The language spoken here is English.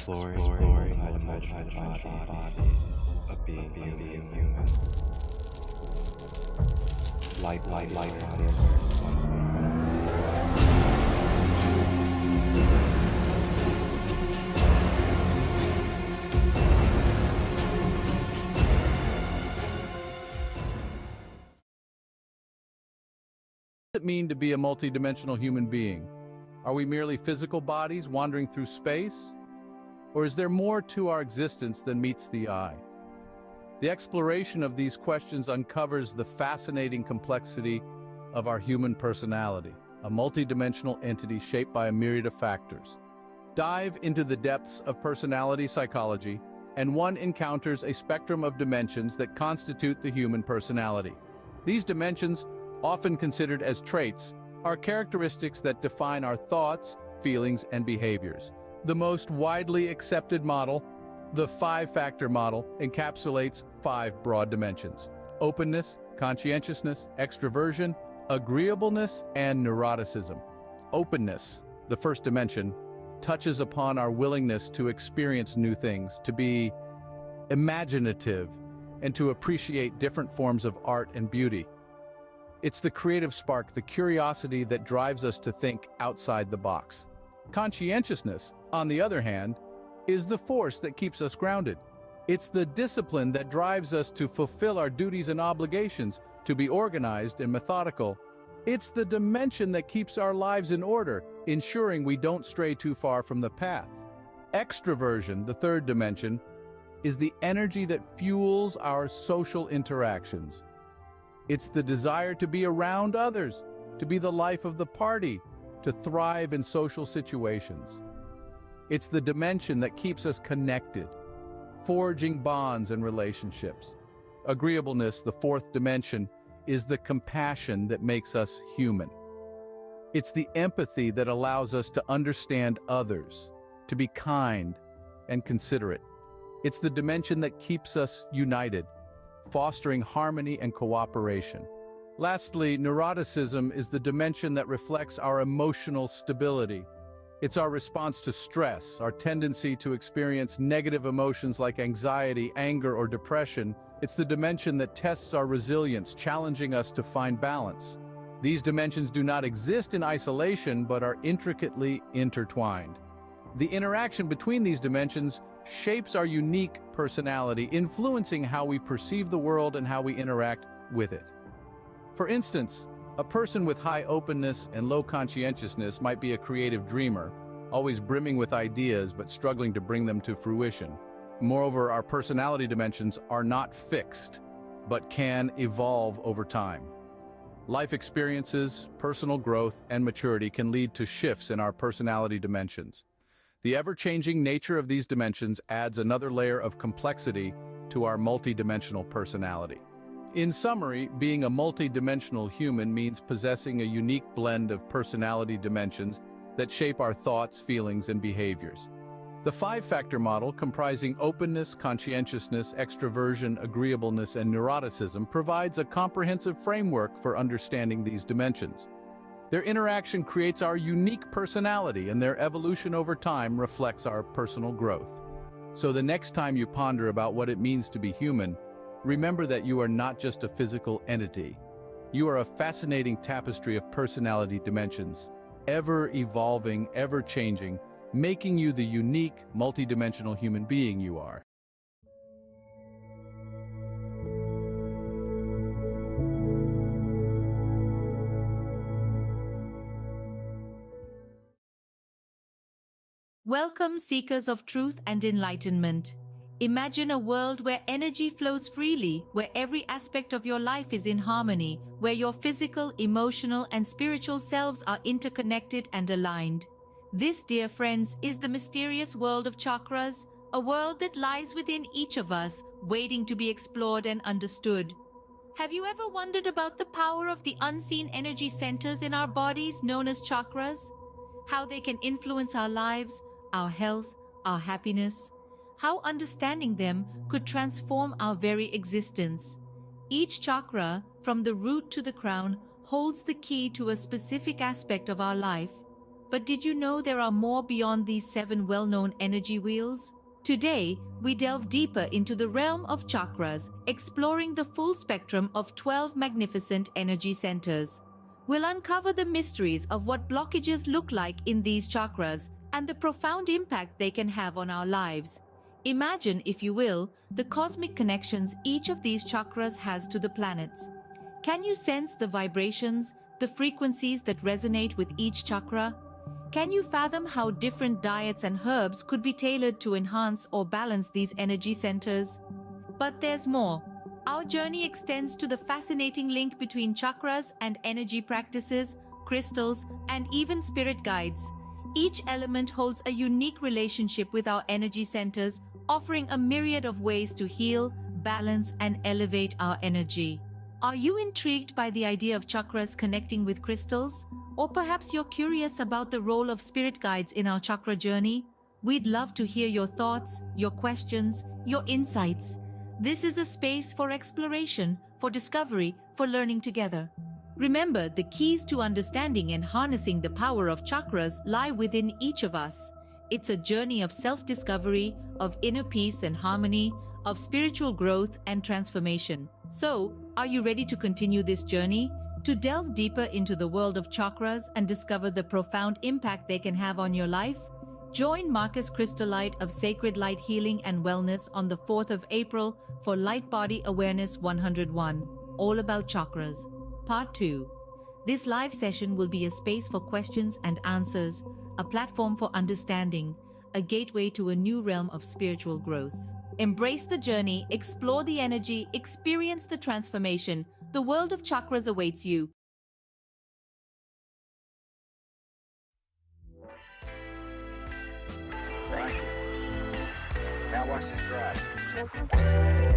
Exploring, exploring multidimensional body of being human. Light, light, light, does it mean to be a multidimensional human being? Are we merely physical bodies wandering through space? Or is there more to our existence than meets the eye? The exploration of these questions uncovers the fascinating complexity of our human personality, a multidimensional entity shaped by a myriad of factors. Dive into the depths of personality psychology, and one encounters a spectrum of dimensions that constitute the human personality. These dimensions often considered as traits, are characteristics that define our thoughts, feelings, and behaviors. The most widely accepted model, the five-factor model, encapsulates five broad dimensions. Openness, conscientiousness, extroversion, agreeableness, and neuroticism. Openness, the first dimension, touches upon our willingness to experience new things, to be imaginative, and to appreciate different forms of art and beauty. It's the creative spark, the curiosity that drives us to think outside the box. Conscientiousness, on the other hand, is the force that keeps us grounded. It's the discipline that drives us to fulfill our duties and obligations, to be organized and methodical. It's the dimension that keeps our lives in order, ensuring we don't stray too far from the path. Extroversion, the third dimension, is the energy that fuels our social interactions. It's the desire to be around others, to be the life of the party, to thrive in social situations. It's the dimension that keeps us connected, forging bonds and relationships. Agreeableness, the fourth dimension, is the compassion that makes us human. It's the empathy that allows us to understand others, to be kind and considerate. It's the dimension that keeps us united, fostering harmony and cooperation. Lastly, neuroticism is the dimension that reflects our emotional stability. It's our response to stress, our tendency to experience negative emotions like anxiety, anger, or depression. It's the dimension that tests our resilience, challenging us to find balance. These dimensions do not exist in isolation, but are intricately intertwined. The interaction between these dimensions shapes our unique personality, influencing how we perceive the world and how we interact with it. For instance, a person with high openness and low conscientiousness might be a creative dreamer, always brimming with ideas but struggling to bring them to fruition. Moreover, our personality dimensions are not fixed, but can evolve over time. Life experiences, personal growth, and maturity can lead to shifts in our personality dimensions. The ever-changing nature of these dimensions adds another layer of complexity to our multidimensional personality. In summary, being a multidimensional human means possessing a unique blend of personality dimensions that shape our thoughts, feelings, and behaviors. The five-factor model, comprising openness, conscientiousness, extroversion, agreeableness, and neuroticism, provides a comprehensive framework for understanding these dimensions. Their interaction creates our unique personality and their evolution over time reflects our personal growth. So the next time you ponder about what it means to be human, remember that you are not just a physical entity. You are a fascinating tapestry of personality dimensions, ever evolving, ever changing, making you the unique, multidimensional human being you are. Welcome, seekers of truth and enlightenment. Imagine a world where energy flows freely, where every aspect of your life is in harmony, where your physical, emotional, and spiritual selves are interconnected and aligned. This, dear friends, is the mysterious world of chakras, a world that lies within each of us, waiting to be explored and understood. Have you ever wondered about the power of the unseen energy centers in our bodies known as chakras? How they can influence our lives, our health, our happiness, how understanding them could transform our very existence. Each chakra, from the root to the crown, holds the key to a specific aspect of our life. But did you know there are more beyond these seven well known energy wheels? Today, we delve deeper into the realm of chakras, exploring the full spectrum of 12 magnificent energy centers. We'll uncover the mysteries of what blockages look like in these chakras and the profound impact they can have on our lives. Imagine, if you will, the cosmic connections each of these chakras has to the planets. Can you sense the vibrations, the frequencies that resonate with each chakra? Can you fathom how different diets and herbs could be tailored to enhance or balance these energy centers? But there's more. Our journey extends to the fascinating link between chakras and energy practices, crystals, and even spirit guides. Each element holds a unique relationship with our energy centers, offering a myriad of ways to heal, balance, and elevate our energy. Are you intrigued by the idea of chakras connecting with crystals? Or perhaps you're curious about the role of spirit guides in our chakra journey? We'd love to hear your thoughts, your questions, your insights. This is a space for exploration, for discovery, for learning together. Remember, the keys to understanding and harnessing the power of chakras lie within each of us. It's a journey of self discovery, of inner peace and harmony, of spiritual growth and transformation. So, are you ready to continue this journey? To delve deeper into the world of chakras and discover the profound impact they can have on your life, join Marcus Christolight of Sacred Light Healing and Wellness on the 4th of April for Light Body Awareness 101, all about chakras. Part 2. This live session will be a space for questions and answers, a platform for understanding, a gateway to a new realm of spiritual growth. Embrace the journey, explore the energy, experience the transformation. The world of chakras awaits you. Now watch this drive.